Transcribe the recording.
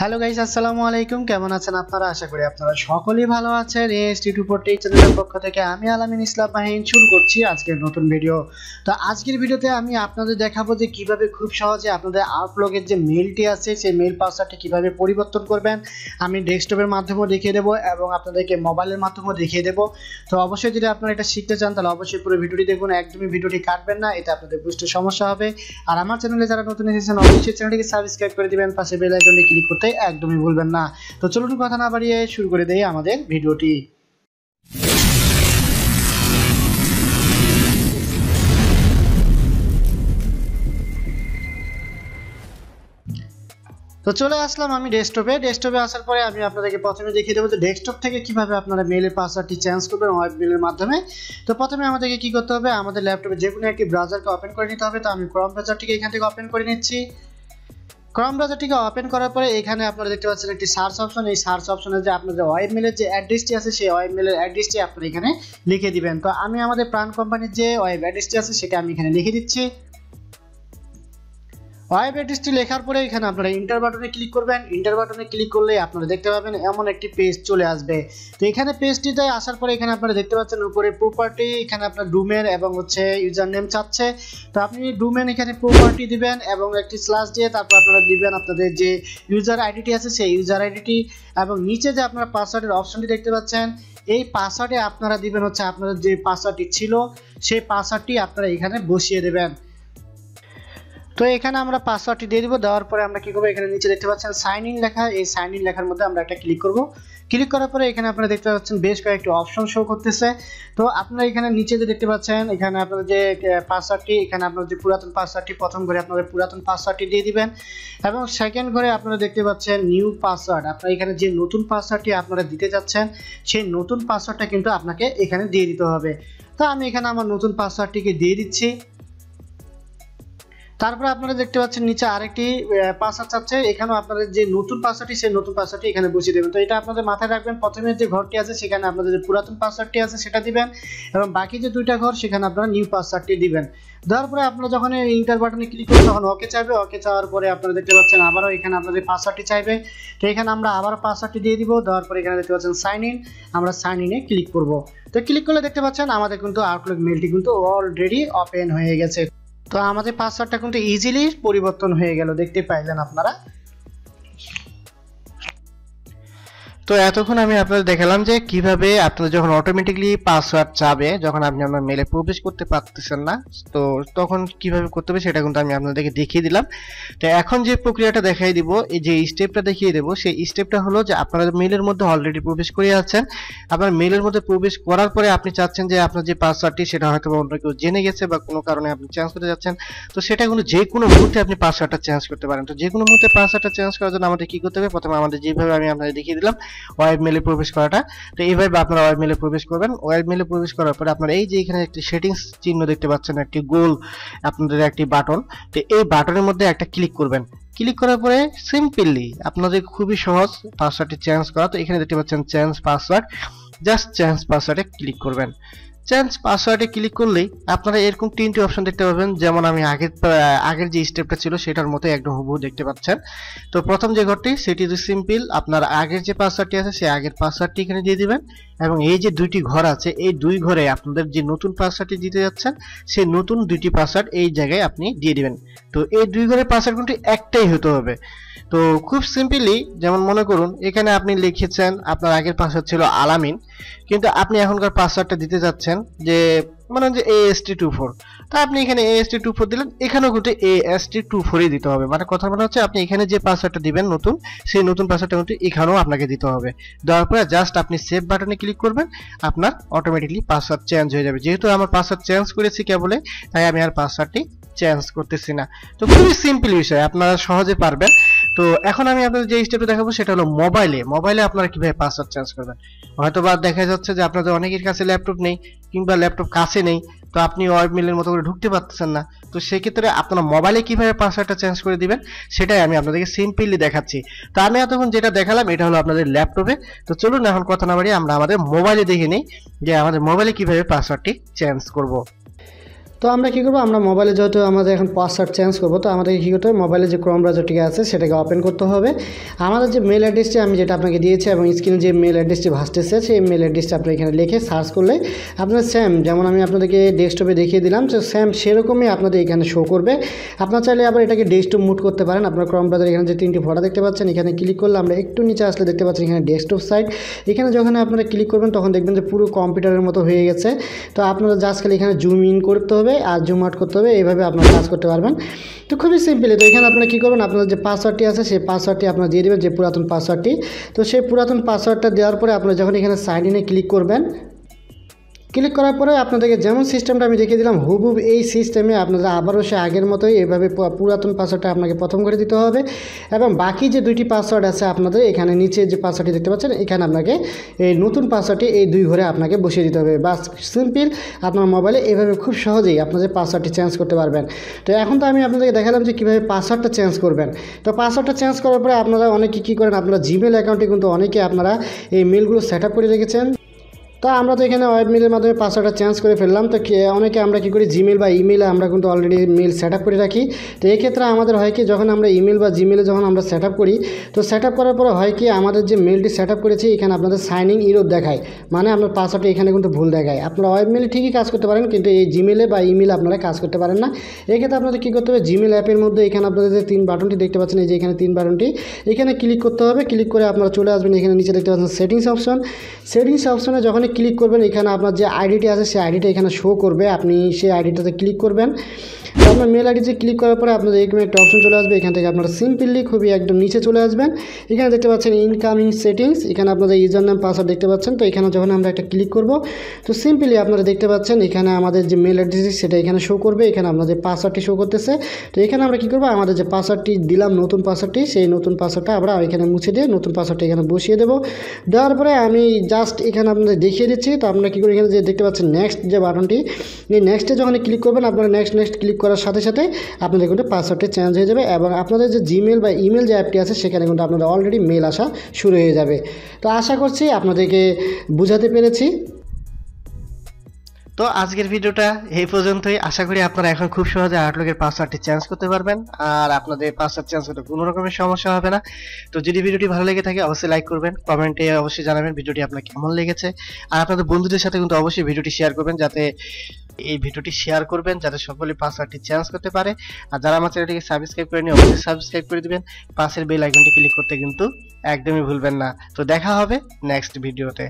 Hello guys আসসালামু আলাইকুম। কেমন আছেন আপনারা? আশা করি আপনারা সকলেই ভালো আছেন। এএসটি টু চ্যানেলের পক্ষ থেকে আমি আলামিন ইসলাম মাহিন শুরু করছি আজকের নতুন ভিডিও তো আজকের ভিডিওতে আমি আপনাদের দেখাবো যে কীভাবে খুব সহজে আপনাদের আউটলুকের যে মেলটি আছে, সেই মেল পাসওয়ার্ডটি কীভাবে পরিবর্তন করবেন, আমি ডেস্কটপের মাধ্যমেও দেখিয়ে দেবো এবং আপনাদেরকে মোবাইলের মাধ্যমেও দেখিয়ে দেবো। তো অবশ্যই যদি আপনারা এটা শিখতে চান, তাহলে অবশ্যই পুরো ভিডিওটি দেখুন। একদমই ভিডিওটি কাটবেন না এটা আপনাদের বুঝতে সমস্যা হবে। আর আমার চ্যানেলে যারা নতুন এসেছেন, অবশ্যই চ্যানেলটিকে সাবস্ক্রাইব করে দিবেন। পাশে বেল আইকনে ক্লিক করতে একদমই ভুলবেন না। তো চলুন কথা না বাড়িয়ে শুরু করে দেই আমাদের ভিডিওটি। তো চলে আসলাম আমি ডেস্কটপে ডেস্কটপে আসার পরে আমি আপনাদেরকে প্রথমে দেখিয়ে দেবো যে ডেস্কটপ থেকে কীভাবে আপনারা মেলের পাসওয়ার্ডটি চেঞ্জ করবেন ওয়েব মেলের মাধ্যমে। তো প্রথমে আমাদেরকে কি করতে হবে? আমাদের ল্যাপটপে যে কোনো একটি ব্রাউজারকে ওপেন করে নিতে হবে। তো আমি ক্রম ব্রাউজারটিকে এখান থেকে ওপেন করে নিচ্ছি। ক্রম ব্রাউজারটিকে ওপেন করার পরে এখানে আপনারা দেখতে পাচ্ছেন একটি সার্চ অপশন এই সার্চ অপশনে যে আপনাদের ওয়েব মেলের যে অ্যাড্রেসটি আছে, সেই ওয়েব মেলের অ্যাড্রেসটি আপনারা এখানে লিখে দিবেন। তো আমি আমাদের প্রাণ কোম্পানির যে ওয়েব অ্যাড্রেসটি আছে, সেটা আমি এখানে লিখে দিচ্ছি। ওয়েব অ্যাড্রেসটি লেখার পরে এখানে আপনারা ইন্টার বাটনে ক্লিক করবেন। ইন্টার বাটনে ক্লিক করলে আপনারা দেখতে পাবেন এমন একটি পেজ চলে আসবে। তো এখানে পেজটিতে আসার পরে এখানে আপনারা দেখতে পাচ্ছেন উপরে প্রপার্টি এখানে আপনার ডোমেন এবং হচ্ছে ইউজার নেম চাচ্ছে। তো আপনি ডোমেন এখানে প্রপার্টি দিবেন এবং একটি স্ল্যাশ দিয়ে তারপর আপনারা দিবেন আপনাদের যে ইউজার আইডিটি আছে, সেই ইউজার আইডিটি এবং নিচে যে আপনারা পাসওয়ার্ডের অপশনটি দেখতে পাচ্ছেন, এই পাসওয়ার্ডে আপনারা দিবেন হচ্ছে আপনাদের যে পাসওয়ার্ডটি ছিল, সেই পাসওয়ার্ডটি আপনারা এখানে বসিয়ে দেবেন। তো এখানে আমরা পাসওয়ার্ডটি দিয়ে দিব, দেওয়ার পরে আমরা কি করব? এখানে নিচে দেখতে পাচ্ছেন সাইন ইন লেখা। এই সাইন ইন লেখার মধ্যে আমরা একটা ক্লিক করব। ক্লিক করার পরে এখানে আপনারা দেখতে পাচ্ছেন বেশ কয়েকটি অপশন শো করতেছে। তো আপনারা এখানে নিচে যে দেখতে পাচ্ছেন, এখানে আপনাদের যে পাসওয়ার্ডটি এখানে আপনার যে পুরাতন পাসওয়ার্ডটি প্রথম ঘরে আপনাদের পুরাতন পাসওয়ার্ডটি দিয়ে দিবেন। এবং সেকেন্ড ঘরে আপনারা দেখতে পাচ্ছেন নিউ পাসওয়ার্ড আপনারা এখানে যে নতুন পাসওয়ার্ডটি আপনারা দিতে যাচ্ছেন, সেই নতুন পাসওয়ার্ডটা কিন্তু আপনাকে এখানে দিয়ে দিতে হবে। তো আমি এখানে আমার নতুন পাসওয়ার্ডটিকে দিয়ে দিচ্ছি। তারপরে আপনারা দেখতে পাচ্ছেন নিচে আরেকটি পাসওয়ার্ড চাচ্ছে এখানেও আপনাদের যে নতুন পাসওয়ার্ডটি, সেই নতুন পাসওয়ার্ডটি এখানে বসিয়ে দেবেন। তো এটা আপনাদের মাথায় রাখবেন। প্রথমে যে ঘরটি আছে, সেখানে আপনাদের যে পুরাতন পাসওয়ার্ডটি আছে, সেটা দিবেন এবং বাকি যে দুইটা ঘর, সেখানে আপনারা নিউ পাসওয়ার্ডটি দিবেন। দেওয়ার পরে আপনারা যখন ইন্টার বাটনে ক্লিক করবেন, তখন ওকে চাইবে। ওকে চাওয়ার পরে আপনারা দেখতে পাচ্ছেন আবারও এখানে আপনাদের পাসওয়ার্ডটি চাইবে। তো এখানে আমরা আবারও পাসওয়ার্ডটি দিয়ে দিব। দেওয়ার পরে এখানে দেখতে পাচ্ছেন সাইন ইন আমরা সাইন ইনে ক্লিক করব। তো ক্লিক করলে দেখতে পাচ্ছেন আমাদের কিন্তু আউটলুক মেলটি কিন্তু অলরেডি ওপেন হয়ে গেছে। তো আমাদের পাসওয়ার্ডটা কিন্তু ইজিলি পরিবর্তন হয়ে গেল দেখতে পাইলেন আপনারা। তো এতক্ষণ আমি আপনাদের দেখালাম যে কীভাবে আপনাদের যখন অটোমেটিকলি পাসওয়ার্ড চাবে, যখন আপনি আপনার মেলে প্রবেশ করতে পারতেছেন না, তো তখন কীভাবে করতে হবে সেটা কিন্তু আমি আপনাদেরকে দেখিয়ে দিলাম। তো এখন যে প্রক্রিয়াটা দেখাই দিব, এই যে স্টেপটা দেখিয়ে দেবো, সেই স্টেপটা হলো যে আপনারা মেলের মধ্যে অলরেডি প্রবেশ করে আছেন। আপনার মেলের মধ্যে প্রবেশ করার পরে আপনি চাচ্ছেন যে আপনার যে পাসওয়ার্ডটি সেটা হয়তো অন্য কেউ জেনে গেছে বা কোনো কারণে আপনি চেঞ্জ করতে যাচ্ছেন। তো সেটা কিন্তু যে কোনো মুহূর্তে আপনি পাসওয়ার্ডটা চেঞ্জ করতে পারেন। তো যে কোনো মুহূর্তে পাসওয়ার্ডটা চেঞ্জ করার জন্য আমাদের কী করতে হবে? প্রথমে আমাদের যেভাবে আমি আপনাদের দেখিয়ে দিলাম ওয়েব মেলে প্রবেশ করাটা। তো এইভাবে আপনারা ওয়েব মেলে প্রবেশ করবেন। ওয়েব মেলে প্রবেশ করার পরে আপনারা এই যে এখানে একটি সেটিংস চিহ্ন দেখতে পাচ্ছেন, একটি গোল আপনাদের একটি বাটন, তো এই বাটনের মধ্যে একটা ক্লিক করবেন। ক্লিক করার পরে সিম্পলি আপনাদের খুবই সহজ পাসওয়ার্ডটি চেঞ্জ করা। তো এখানে দেখতে পাচ্ছেন চেঞ্জ পাসওয়ার্ড জাস্ট চেঞ্জ পাসওয়ার্ডে ক্লিক করবেন। চেঞ্জ পাসওয়ার্ডে ক্লিক করলেই আপনারা এরকম তিনটি অপশন দেখতে পাবেন। যেমন আমি আগের আগের যে স্টেপটা ছিল সেটার মতো একদম হুবহু দেখতে পাচ্ছেন। তো প্রথম যে ঘরটি, সেটি সিম্পল আপনার আগের যে পাসওয়ার্ডটি আছে, সেই আগের পাসওয়ার্ডটি এখানে দিয়ে দিবেন। এবং এই যে দুইটি ঘর আছে, এই দুই ঘরে আপনাদের যে নতুন পাসওয়ার্ডটি দিতে যাচ্ছেন, সেই নতুন দুইটি পাসওয়ার্ড এই জায়গায় আপনি দিয়ে দিবেন। তো এই দুই ঘরের পাসওয়ার্ড কিন্তু একটাই হতে হবে। তো খুব সিম্পলি যেমন মনে করুন, এখানে আপনি লিখেছেন, আপনার আগের পাসওয়ার্ড ছিল আলামিন। কিন্তু আপনি এখনকার পাসওয়ার্ডটা দিতে যাচ্ছেন যে মানে যে এএসটি টু ফোর তা আপনি এখানে এএসটি টু ফোর দিলেন, এখানেও কিন্তু এএসটি টু ফোরই দিতে হবে। মানে কথা মানে হচ্ছে আপনি এখানে যে পাসওয়ার্ডটা দিবেন নতুন, সেই নতুন পাসওয়ার্ডটা কিন্তু এখানেও আপনাকে দিতে হবে। দেওয়ার পরে জাস্ট আপনি সেভ বাটনে ক্লিক করবেন, আপনার অটোমেটিকলি পাসওয়ার্ড চেঞ্জ হয়ে যাবে। যেহেতু আমার পাসওয়ার্ড চেঞ্জ করেছি কেবলে, তাই আমি আর পাসওয়ার্ডটি চেঞ্জ করতেছি না। তো খুবই সিম্পল বিষয়, আপনারা সহজে পারবেন। তো এখন আমি আপনাদের যে স্টেপে দেখাবো সেটা হলো মোবাইলে মোবাইলে আপনারা কীভাবে পাসওয়ার্ড চেঞ্জ করবেন? হয়তো বা দেখা যাচ্ছে যে আপনাদের অনেকের কাছে ল্যাপটপ নেই কিংবা ল্যাপটপ কাছে নেই, তো আপনি ওয়েব মেলের মতো করে ঢুকতে পারতেছেন না। তো সেক্ষেত্রে আপনারা মোবাইলে কীভাবে পাসওয়ার্ডটা চেঞ্জ করে দিবেন, সেটাই আমি আপনাদেরকে সিম্পলি দেখাচ্ছি। তো আমি এতক্ষণ যেটা দেখালাম, এটা হলো আপনাদের ল্যাপটপে তো চলুন এখন কথা না বাড়িয়ে আমরা আমাদের মোবাইলে দেখে নিই যে আমাদের মোবাইলে কীভাবে পাসওয়ার্ডটি চেঞ্জ করব। তো আমরা কী করব? আমরা মোবাইলে যেহেতু আমাদের এখন পাসওয়ার্ড চেঞ্জ করব, তো আমাদেরকে কী করতে হবে? মোবাইলে যে ক্রোম ব্রাউজারটি আছে, সেটাকে ওপেন করতে হবে। আমাদের যে মেল অ্যাড্রেসটি আমি যেটা আপনাকে দিয়েছি এবং স্ক্রিনে যে মেল অ্যাড্রেসটি ভাসতেছে, সেই মেল অ্যাড্রেসটি আপনি এখানে লিখে সার্চ করলে আপনার সেম যেমন আমি আপনাদেরকে ডেস্কটপে দেখিয়ে দিলাম, তো সেম সেরকমই আপনাদের এখানে শো করবে। আপনার চাইলে আবার এটাকে ডেস্কটপ মুড করতে পারেন। আপনার ক্রম ব্রাউজার এখানে যে তিনটি ফটো দেখতে পাচ্ছেন, এখানে ক্লিক করলে আমরা একটু নিচে আসলে দেখতে পাচ্ছেন এখানে ডেস্কটপ সাইট এখানে যখন আপনারা ক্লিক করবেন, তখন দেখবেন যে পুরো কম্পিউটারের মতো হয়ে গেছে। তো আপনারা জাস্ট খালি এখানে জুম ইন করতে হবে। আর জুম আউট করতে হবে, এইভাবে আপনারা কাজ করতে পারবেন। তো খুবই সিম্পলি তো এখানে আপনারা কী করবেন? আপনার যে পাসওয়ার্ডটি আছে, সেই পাসওয়ার্ডটি আপনারা দিয়ে দেবেন, যে পুরাতন পাসওয়ার্ডটি তো সেই পুরাতন পাসওয়ার্ডটা দেওয়ার পরে আপনারা যখন এখানে সাইন ইনে ক্লিক করবেন ক্লিক করার পরে আপনাদেরকে যেমন সিস্টেমটা আমি দেখিয়ে দিলাম হুবহুব এই সিস্টেমে আপনারা আবারও সে আগের মতোই এভাবে পুরাতন পাসওয়ার্ডটা আপনাকে প্রথম করে দিতে হবে এবং বাকি যে দুইটি পাসওয়ার্ড আছে আপনাদের এখানে নিচে যে পাসওয়ার্ডটি দেখতে পাচ্ছেন, এখানে আপনাকে এই নতুন পাসওয়ার্ডটি এই দুই ঘরে আপনাকে বসিয়ে দিতে হবে। বাস সিম্পল আপনার মোবাইলে এভাবে খুব সহজেই আপনাদের পাসওয়ার্ডটি চেঞ্জ করতে পারবেন। তো এখন তো আমি আপনাদেরকে দেখালাম যে কীভাবে পাসওয়ার্ডটা চেঞ্জ করবেন। তো পাসওয়ার্ডটা চেঞ্জ করার পরে আপনারা অনেকে কী করেন, আপনারা জিমেল অ্যাকাউন্টে কিন্তু অনেকে আপনারা এই মেলগুলো সেট করে রেখেছেন। তো আমরা তো এখানে ওয়েব মেলের মাধ্যমে পাসওয়ার্ডটা চেঞ্জ করে ফেললাম। তো অনেকে আমরা কী করি জিমেল বা ইমেলে আমরা কিন্তু অলরেডি মেল সেট করে রাখি। তো এই ক্ষেত্রে আমাদের হয় কি, যখন আমরা ইমেল বা জিমেলে যখন আমরা সেট করি, তো সেট করার পরে হয় কি, আমাদের যে মেলটি সেট করেছি, এখানে আপনাদের সাইনিং ইরোড দেখায়। মানে আপনার পাসওয়ার্ডটা এখানে কিন্তু ভুল দেখায়। আপনারা ওয়েব মেলে ঠিকই কাজ করতে পারেন, কিন্তু এই জিমেলে বা ইমেলে আপনারা কাজ করতে পারেন না। এক্ষেত্রে আপনাদের কী করতে হবে জিমেল অ্যাপের মধ্যে এখানে আপনাদের যে তিন বাটনটি দেখতে পাচ্ছেন, এই যে এখানে তিন বাটনটি এখানে ক্লিক করতে হবে। ক্লিক করে আপনারা চলে আসবেন, এখানে নিচে দেখতে পাচ্ছেন সেটিংস অপশন সেটিংস অপশনে যখনই ক্লিক করবেন, এখানে আপনার যে আইডিটি আছে সেই আইডিটা এখানে শো করবে। আপনি সেই আইডিটাতে ক্লিক করবেন। আপনার মেল আইডিতে ক্লিক করার পরে আপনাদের এরকম একটা অপশন চলে আসবে। এখান থেকে আপনারা সিম্পলি খুবই একদম নিচে চলে আসবেন। এখানে দেখতে পাচ্ছেন ইনকামিং সেটিংস এখানে আপনাদের ইউজার নাম পাসওয়ার্ড দেখতে পাচ্ছেন। তো এখানে যখন আমরা একটা ক্লিক করব, তো সিম্পলি আপনারা দেখতে পাচ্ছেন, এখানে আমাদের যে মেল অ্যাড্রেস সেটা এখানে শো করবে। এখানে আপনাদের পাসওয়ার্ডটি শো করতেছে। তো এখানে আমরা কী করব, আমাদের যে পাসওয়ার্ডটি দিলাম, নতুন পাসওয়ার্ডটি সেই নতুন পাসওয়ার্ডটা আমরা এখানে মুছে দিয়ে নতুন পাসওয়ার্ডটা এখানে বসিয়ে দেবো। দেওয়ার পরে আমি জাস্ট এখানে আপনাদের দেখিয়ে দিচ্ছি। তো আপনারা কী করে এখানে যে দেখতে পাচ্ছেন নেক্সট যে বাটনটি, এই নেক্সটে যখন ক্লিক করবেন, আপনারা নেক্সট নেক্সট ক্লিক করার সাথে সাথে আপনাদের কিন্তু পাসওয়ার্ডটি চেঞ্জ হয়ে যাবে এবং আপনাদের যে জিমেল বা ইমেল যে অ্যাপটি আছে, সেখানে কিন্তু আপনাদের অলরেডি মেল আসা শুরু হয়ে যাবে। তো আশা করছি আপনাদেরকে বুঝাতে পেরেছি। তো আজকের ভিডিওটা এই পর্যন্তই। আশা করি আপনারা এখন খুব সহজে আউটলুকের পাসওয়ার্ডটি চেঞ্জ করতে পারবেন। আর আপনাদের পাসওয়ার্ড চেঞ্জ করতে কোনো রকমের সমস্যা হবে না। তো যদি ভিডিওটি ভালো লেগে থাকে, অবশ্যই লাইক করবেন কমেন্টে অবশ্যই জানাবেন ভিডিওটি আপনার কেমন লেগেছে। আর আপনাদের বন্ধুদের সাথে কিন্তু অবশ্যই ভিডিওটি শেয়ার করবেন, যাতে এই ভিডিওটি শেয়ার করবেন, যাতে সকলে পাসওয়ার্ডটি চেঞ্জ করতে পারে। আর যারা আমার চ্যানেলটিকে সাবস্ক্রাইব করেনি অবশ্যই সাবস্ক্রাইব করে দিবেন। পাশের বেল আইকনটি ক্লিক করতে কিন্তু একদমই ভুলবেন না। তো দেখা হবে নেক্সট ভিডিওতে